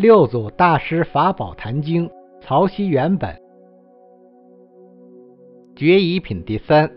六祖大师法宝坛经曹溪原本绝疑品第三。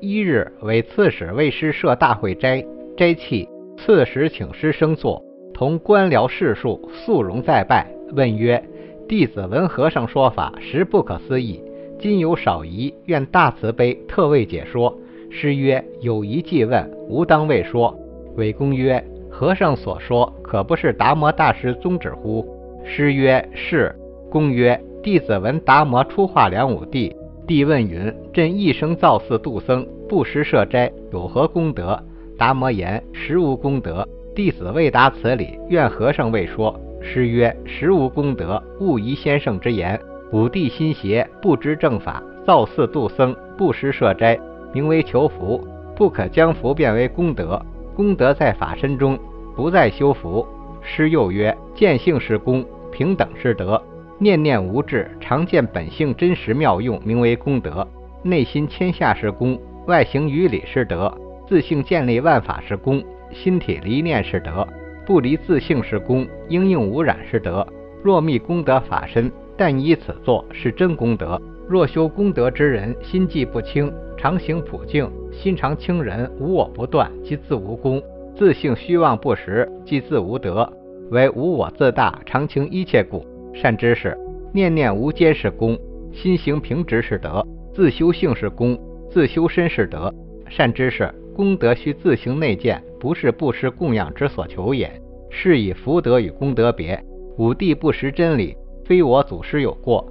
一日为刺史为师设大会斋，斋契，刺史请师生坐，同官僚士庶肃容再拜，问曰：“弟子闻和尚说法，实不可思议。今有少疑，愿大慈悲，特为解说。”师曰：“有疑即问，吾当为说。”韦公曰：“和尚所说，可不是达摩大师宗旨乎？”师曰：“是。”公曰：“弟子闻达摩初化梁武帝，帝问云：‘朕一生造寺度僧，不施设斋，有何功德？’达摩言：‘实无功德。’弟子未达此理，愿和尚未说。”师曰：“实无功德，勿疑先生之言。武帝心邪，不知正法，造寺度僧，不施设斋，名为求福，不可将福变为功德。”功德在法身中，不在修福。师又曰：见性是功，平等是德。念念无滞，常见本性真实妙用，名为功德。内心谦下是功，外形于理是德。自性建立万法是功，心体离念是德。不离自性是功，应用无染是德。若觅功德法身，但依此作，是真功德。若修功德之人，心计不清，常行普净。心常清人，无我不断，即自无功；自性虚妄不实，即自无德。为无我自大，常情一切故。善知识，念念无间是功，心行平直是德。自修性是功，自修身是德。善知识，功德须自行内见，不是布施供养之所求也。是以福德与功德别。五帝不识真理，非我祖师有过。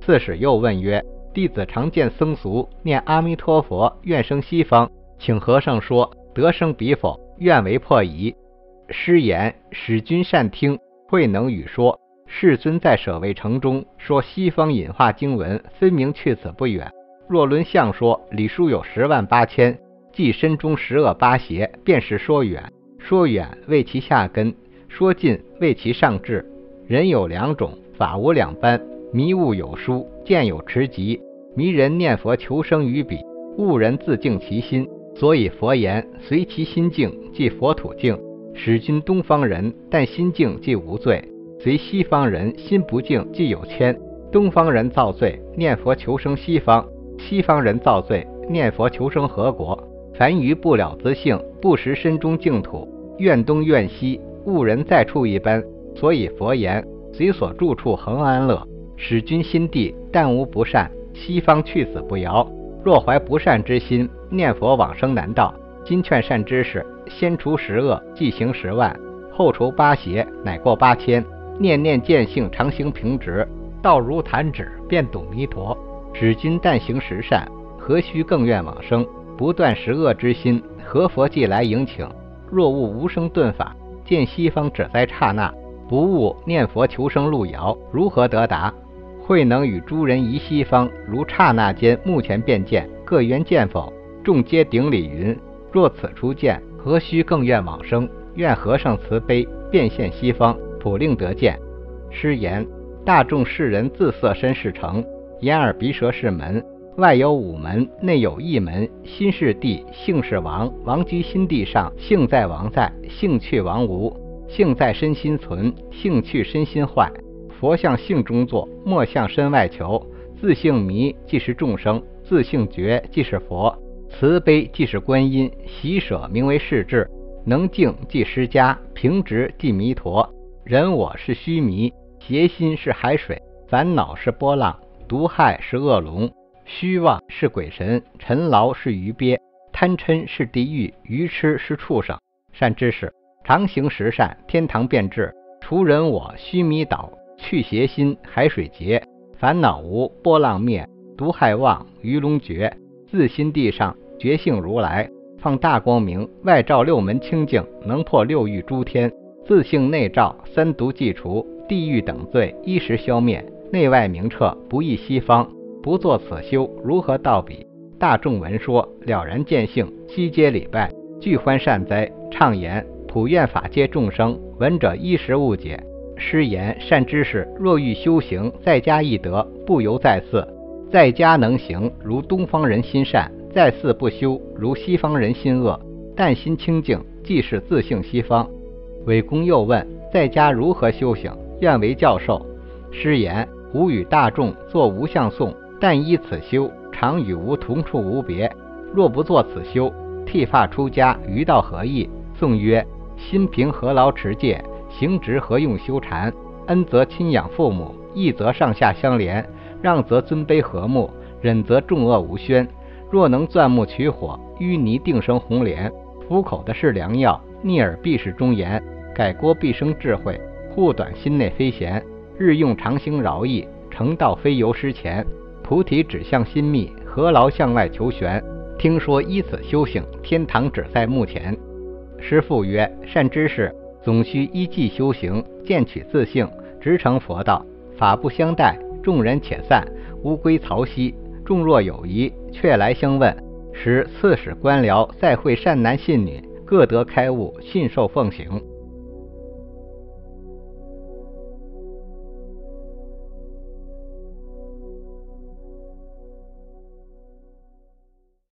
刺史又问曰。弟子常见僧俗念阿弥陀佛，愿生西方，请和尚说得生彼否？愿为破疑。师言：使君善听，慧能语说。世尊在舍卫城中说西方隐化经文，分明去此不远。若论相说，礼数有十万八千，即身中十恶八邪，便是说远。说远为其下根，说近为其上智。人有两种，法无两般。迷悟有疏，见有持疾。迷人念佛求生于彼，悟人自净其心。所以佛言：随其心净，即佛土净。使君东方人，但心净即无罪；随西方人心不净，即有愆。东方人造罪，念佛求生西方；西方人造罪，念佛求生何国？凡于不了自性，不识身中净土，怨东怨西，误人在处一般。所以佛言：随所住处恒安乐。使君心地，但无不善。西方去死不遥。若怀不善之心，念佛往生难道？今劝善知识，先除十恶，即行十万；后除八邪，乃过八千。念念见性，常行平直，道如弹指，便睹弥陀。使君但行十善，何须更愿往生？不断十恶之心，何佛即来迎请？若悟无生顿法，见西方只在刹那；不悟念佛求生路遥，如何得达？慧能与诸人移西方，如刹那间，目前便见，各缘见否？众皆顶礼云：若此处见，何须更愿往生？愿和尚慈悲，变现西方，普令得见。师言：大众世人自色身是城，眼耳鼻舌是门，外有五门，内有一门。心是地，性是王，王居心地上，性在王在，性去王无，性在身心存，性去身心坏。佛向性中坐，莫向身外求。自性迷即是众生，自性觉即是佛。慈悲即是观音，喜舍名为世智。能静即施家，平直即弥陀。人我是虚迷，邪心是海水，烦恼是波浪，毒害是恶龙，虚妄是鬼神，尘劳是鱼鳖，贪嗔是地狱，愚痴是畜生。善知识，常行十善，天堂变质。除人我须弥倒。去邪心，海水结；烦恼无，波浪灭；毒害妄，鱼龙绝。自心地上，觉性如来，放大光明，外照六门清净，能破六欲诸天。自性内照，三毒既除，地狱等罪一时消灭。内外明彻，不异西方。不作此修，如何到彼？大众闻说，了然见性，悉皆礼拜，俱欢善哉！畅言普愿法界众生，闻者一时误解。师言善知识，若欲修行，在家易得，不由在寺。在家能行，如东方人心善；在寺不修，如西方人心恶。但心清净，即是自性西方。韦公又问：“在家如何修行？愿为教授。”师言：“吾与大众作无相颂，但依此修，常与吾同处无别。若不作此修，剃发出家，于道何益？”颂曰：“心平何劳持戒？行直何用修禅？恩则亲养父母，义则上下相连，让则尊卑和睦，忍则众恶无宣。若能钻木取火，淤泥定生红莲。服口的是良药，逆耳必是忠言。改过必生智慧，护短心内非闲。日用常行饶益，成道非由失前。菩提指向心密，何劳向外求玄？听说依此修行，天堂只在目前。”师父曰：“善知识，总须依计修行，渐取自性，直成佛道。法不相待，众人且散。乌归曹溪，众若有疑，却来相问。时刺史官僚再会善男信女，各得开悟，信受奉行。”